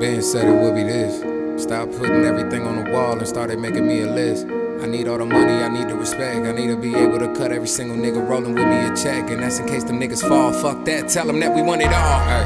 Ben said it would be this. Stop putting everything on the wall and started making me a list. I need all the money, I need the respect. I need to be able to cut every single nigga rolling with me a check. And that's in case them niggas fall. Fuck that, tell them that we want it all. Hey.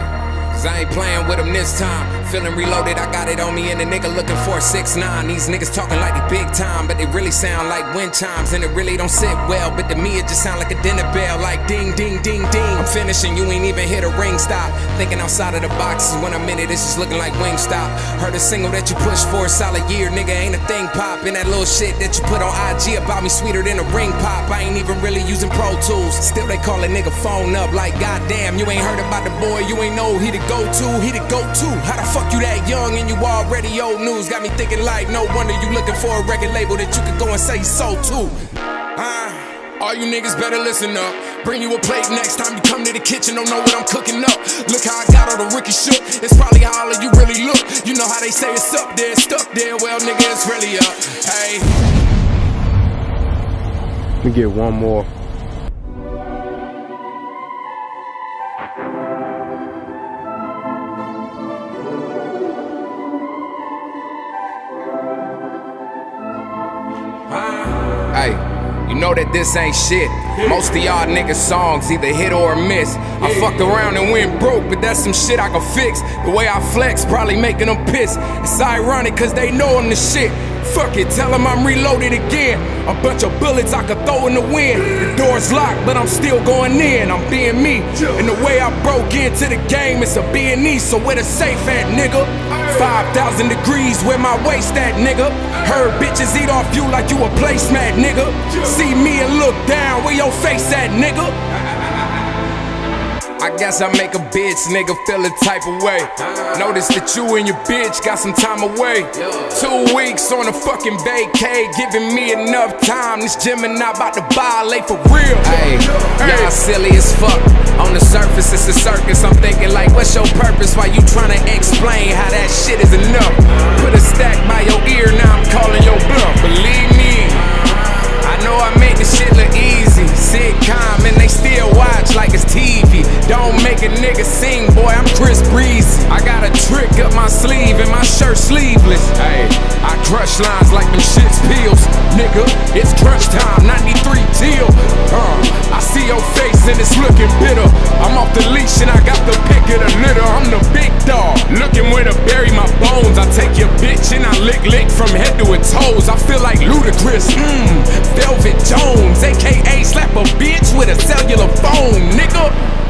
Cause I ain't playing with them this time. Feeling reloaded, I got it on me, and the nigga looking for a 6 9 These niggas talking like they big time, but they really sound like wind chimes, and it really don't sit well. But to me, it just sound like a dinner bell, like ding, ding, ding, ding. I'm finishing, you ain't even hit a ring stop. Thinking outside of the boxes when I'm in it, it's just looking like Wingstop. Heard a single that you pushed for a solid year, nigga, ain't a thing pop. That little shit that you put on IG about me sweeter than a ring pop. I ain't even really using Pro Tools. Still, they call a nigga phone up like, goddamn, you ain't heard about the boy, you ain't know he the go to, he the go to. How the fuck you that young and you already old news? Got me thinking like, no wonder you looking for a record label that you could go and say so too. Uh, all you niggas better listen up. Bring you a plate next time you come to the kitchen, don't know what I'm cooking up. Look how I got all the rookie shook. It's probably how all of you really look. You know how they say it's up there, stuck there. Well, nigga, it's really up. Hey. Let me get one more. You know that this ain't shit. Most of y'all niggas songs either hit or miss. I fucked around and went broke, but that's some shit I can fix. The way I flex probably making them piss. It's ironic cause they know I'm the shit. Fuck it, tell them I'm reloaded again. A bunch of bullets I could throw in the wind. The door's locked, but I'm still going in. I'm being me. And the way I broke into the game, it's a B&E, so where the safe at, nigga? 5,000 degrees, where my waist at, nigga? Heard bitches eat off you like you a placemat, nigga. See me and look down, where your face at, nigga? I guess I make a bitch nigga feel a type of way. Notice that you and your bitch got some time away. Two weeks on a fucking vacay, giving me enough time. This Gemini about to violate for real. Hey, y'all silly as fuck. On the surface, it's a circus. I'm thinking like, what's your purpose? Why you trying to explain a nigga sing, boy, I'm Chris Breeze. I got a trick up my sleeve and my shirt sleeveless. Hey, I crush lines like them shits peels. Nigga, it's crunch time, 93 teal. Uh, I see your face and it's looking bitter. I'm off the leash and I got the pick of the litter. I'm the big dog, looking where to bury my bones. I take your bitch and I lick lick from head to her toes. I feel like Ludacris, mmm, Velvet Jones, aka slap a bitch with a cellular phone, nigga.